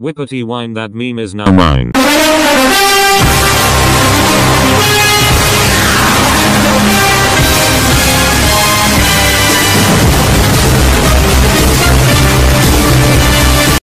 Whippity wine that meme is now mine.